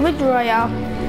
with Royale.